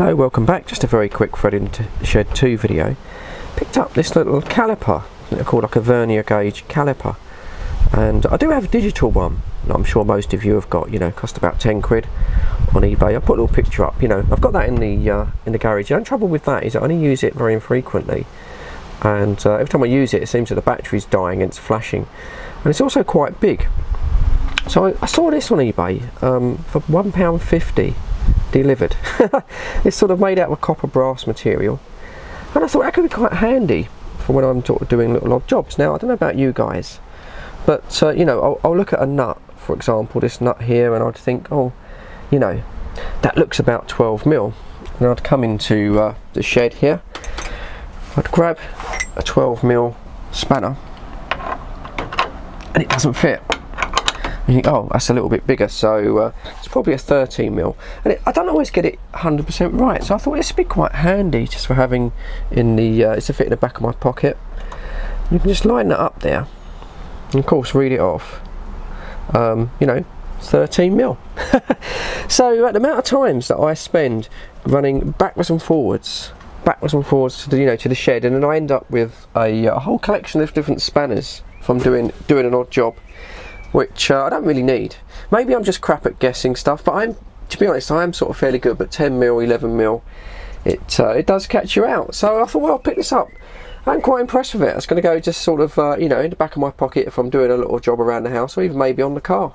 Hello, welcome back. Just a very quick Fred in Shed 2 video. Picked up this little caliper, called like a vernier gauge caliper. And I do have a digital one, I'm sure most of you have got, you know, cost about 10 quid on eBay. I put a little picture up, you know, I've got that in the uh, in the garage. The only trouble with that is I only use it very infrequently. And uh, every time I use it, it seems that the battery's dying and it's flashing. And it's also quite big. So I, I saw this on eBay um, for £1.50 delivered. it's sort of made out of copper brass material. And I thought that could be quite handy for when I'm doing little odd jobs. Now, I don't know about you guys, but uh, you know, I'll, I'll, look at a nut, for example, this nut here, and I'd think, oh, you know, that looks about 12 mil. And I'd come into uh, the shed here, I'd grab a 12 mil spanner, and it doesn't fit you oh, that's a little bit bigger, so uh, it's probably a 13 mil. And it, I don't always get it 100% right, so I thought this would be quite handy just for having in the, uh, it's a fit in the back of my pocket. You can just line that up there, and of course read it off. Um, you know, 13 mil. so uh, the amount of times that I spend running backwards and forwards backwards and forwards to the you know to the shed and then I end up with a, a whole collection of different spanners from doing doing an odd job which uh, I don't really need. Maybe I'm just crap at guessing stuff, but I'm, to be honest, I am sort of fairly good. But 10 mil, 11 mil, it uh, it does catch you out. So I thought, well, I'll pick this up. I'm quite impressed with it. It's going to go just sort of, uh, you know, in the back of my pocket if I'm doing a little job around the house, or even maybe on the car,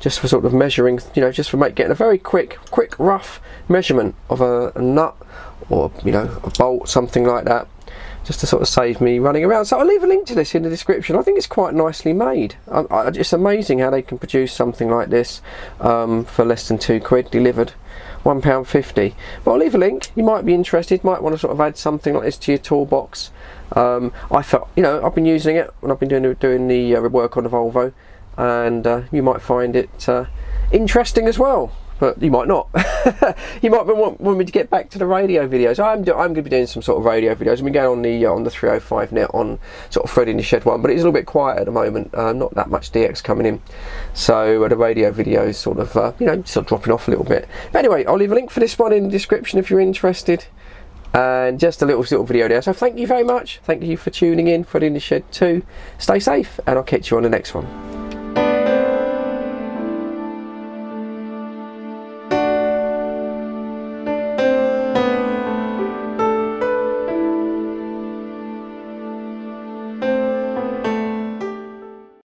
just for sort of measuring, you know, just for make, getting a very quick, quick, rough measurement of a, a nut or you know a bolt, something like that just to sort of save me running around. So I'll leave a link to this in the description. I think it's quite nicely made. I, I, it's amazing how they can produce something like this um, for less than two quid delivered. £1.50 but I'll leave a link you might be interested might want to sort of add something like this to your toolbox um, I felt you know I've been using it when I've been doing, doing the uh, work on the Volvo and uh, you might find it uh, interesting as well but you might not. you might want, want me to get back to the radio videos. I'm do, I'm going to be doing some sort of radio videos. I've been going on the uh, on the 305 net on sort of Fred in the Shed one, but it's a little bit quiet at the moment. Uh, not that much DX coming in, so uh, the radio videos sort of uh, you know sort of dropping off a little bit. But anyway, I'll leave a link for this one in the description if you're interested. And just a little little video there. So thank you very much. Thank you for tuning in. Fred in the Shed 2. Stay safe, and I'll catch you on the next one.